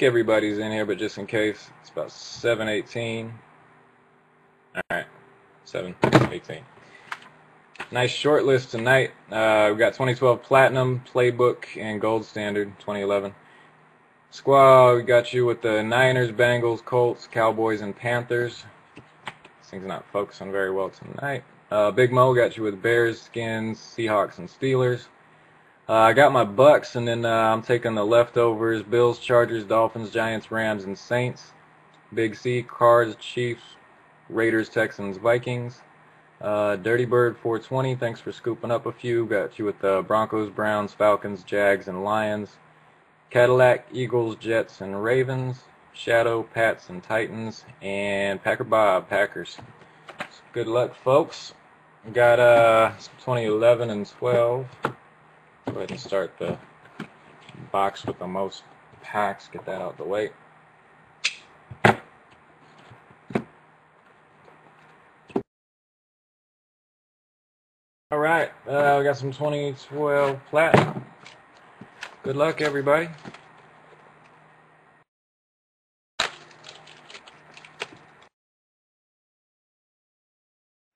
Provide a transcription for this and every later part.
everybody's in here, but just in case, it's about 718. All right, 718. Nice short list tonight. Uh, we got 2012 Platinum, Playbook, and Gold Standard 2011. Squad, we got you with the Niners, Bengals, Colts, Cowboys, and Panthers. This thing's not focusing very well tonight. Uh, Big Mo got you with Bears, Skins, Seahawks, and Steelers. Uh, I got my Bucks, and then uh, I'm taking the leftovers: Bills, Chargers, Dolphins, Giants, Rams, and Saints. Big C: Cards, Chiefs, Raiders, Texans, Vikings. Uh, Dirty Bird 420, thanks for scooping up a few. Got you with the Broncos, Browns, Falcons, Jags, and Lions. Cadillac, Eagles, Jets, and Ravens. Shadow, Pats, and Titans. And Packer Bob, Packers. So good luck, folks. Got uh, 2011 and 12. Go ahead and start the box with the most packs. Get that out of the way. All right, uh, we got some 2012 platinum. Good luck, everybody.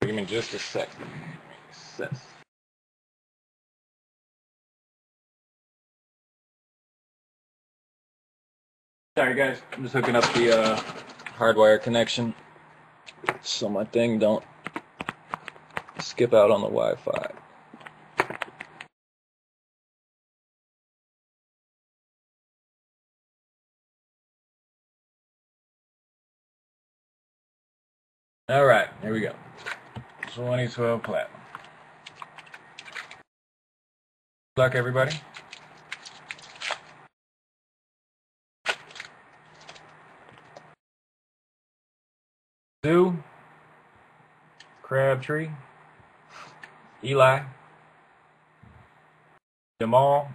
Give me just a sec. Sorry guys, I'm just hooking up the uh, hardwire connection so my thing don't skip out on the Wi-Fi. All right, here we go. 2012 Platinum. Good luck, everybody. Sue, Crabtree, Eli, Jamal,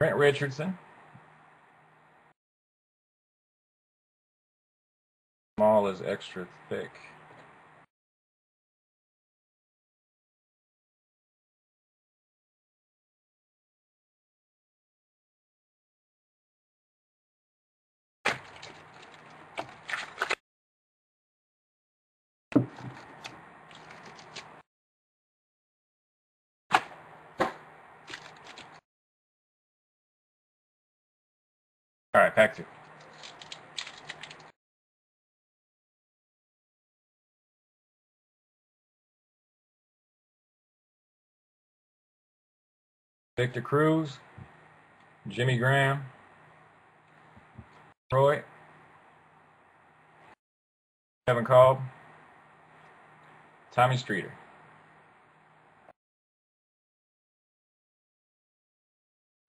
Trent Richardson, Jamal is extra thick. All right, pack two. Victor Cruz, Jimmy Graham, Roy, Kevin Kolb, Tommy Streeter.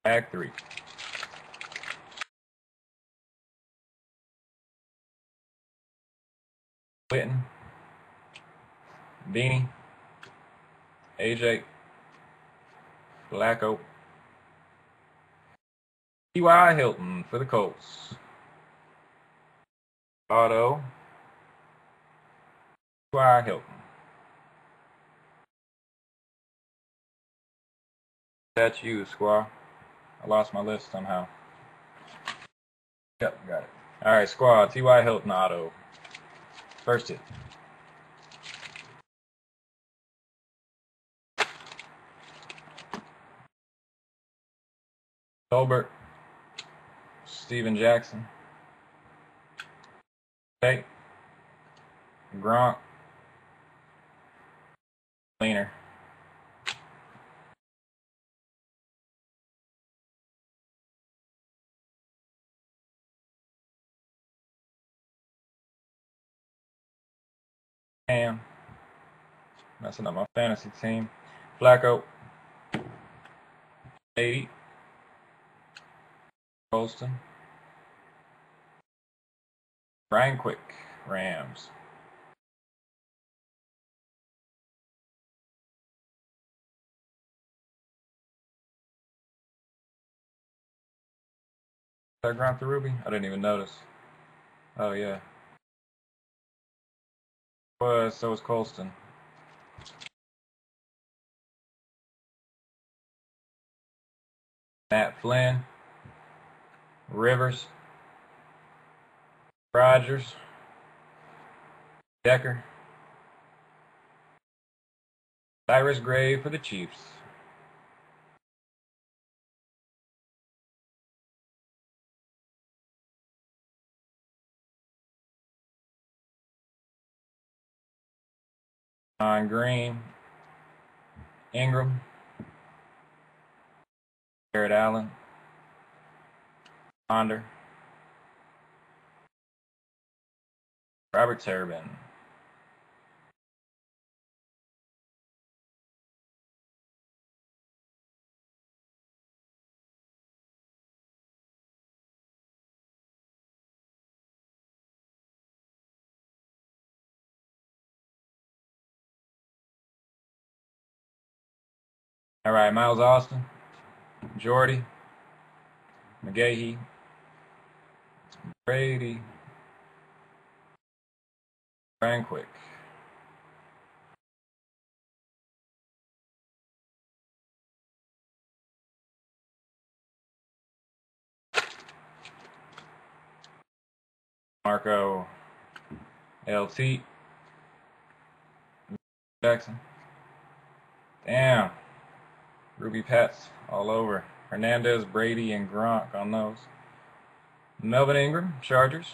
Bag three. Witten, Beanie, AJ, Blacko, T.Y. Hilton for the Colts. auto, T.Y. Hilton. That's you, Squad. I lost my list somehow. Yep, got it. All right, Squad, T.Y. Hilton auto. First hit. Tolbert. Steven Jackson. Okay. Gronk. Cleaner. Cam. Messing up my fantasy team. Flacco. 80. Colston. Brian Quick. Rams. Did I grind through Ruby? I didn't even notice. Oh yeah was, so was Colston. Matt Flynn, Rivers, Rodgers, Decker, Cyrus Gray for the Chiefs. On Green, Ingram, Garrett Allen, Ponder, Robert Turbin. All right, Miles Austin, Jordy, McGahee, Brady, Brian Quick. Marco LT Jackson. Damn. Ruby Pets all over. Hernandez, Brady, and Gronk on those. Melvin Ingram, Chargers.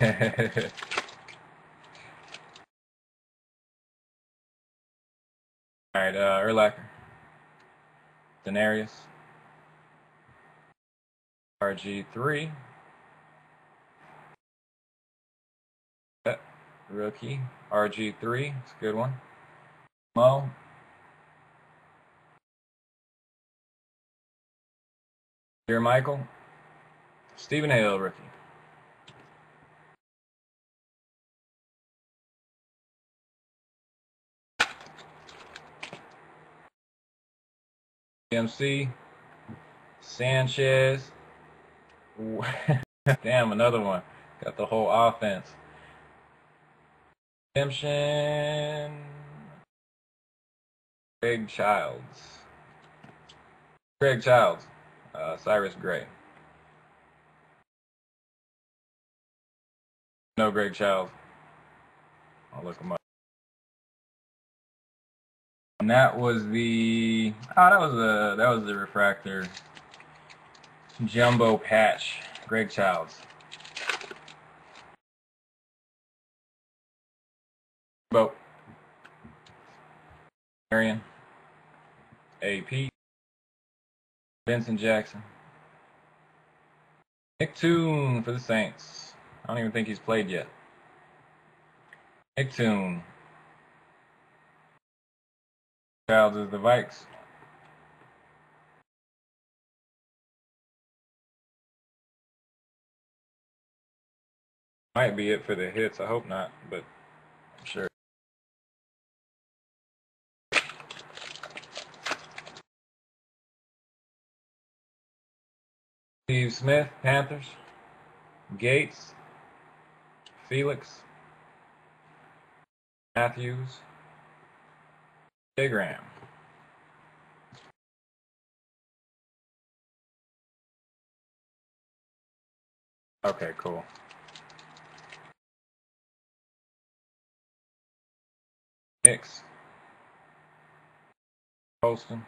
All right, uh, Urlacher. Denarius. RG3. Rookie. RG3. It's a good one. Mo. Dear Michael. Stephen Hale, rookie. MC, Sanchez. Damn, another one. Got the whole offense. Redemption. Greg Childs. Greg Childs. Uh, Cyrus Gray. No Greg Childs. I'll look him up. And that was the oh that was the that was the refractor jumbo patch Greg Childs. Marion. AP. Vincent Jackson. Nick Toon for the Saints. I don't even think he's played yet. Nick Toon. Childs is the Vikes. Might be it for the hits. I hope not, but I'm sure. Steve Smith, Panthers. Gates. Felix. Matthews. Graham. Okay, cool. Hicks. Holston.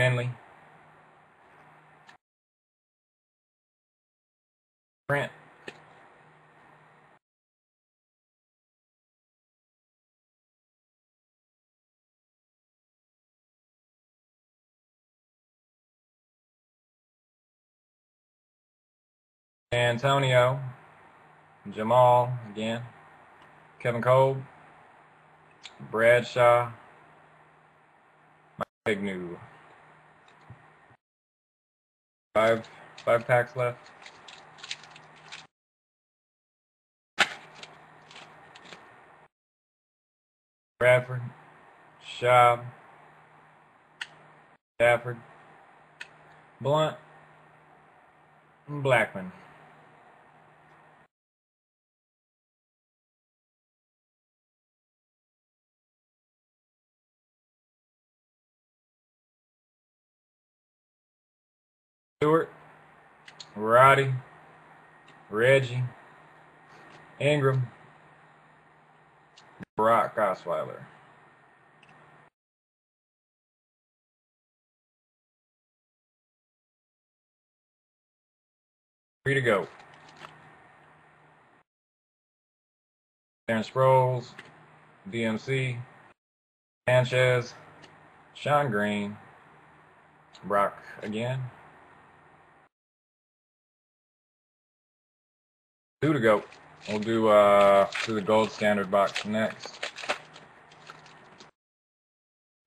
Finley. Brent. Antonio, Jamal again, Kevin Cole, Bradshaw, Mike New. Five five packs left. Bradford, Schaub, Stafford, Blunt, Blackmon. Stewart, Roddy, Reggie, Ingram, Brock Osweiler. Three to go. Darren Sproles, DMC, Sanchez, Sean Green, Brock again. Two to go. We'll do uh do the gold standard box next.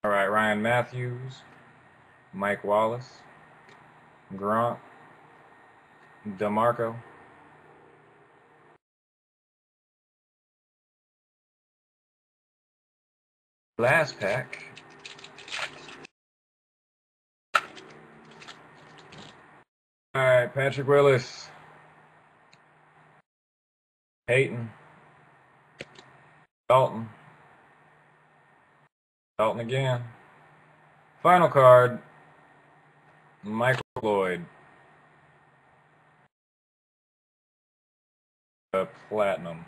All right, Ryan Mathews, Mike Wallace, Grant, DeMarco. Last pack. All right, Patrick Willis, Peyton, Dalton, Dalton again. Final card, Michael Floyd. Uh, platinum.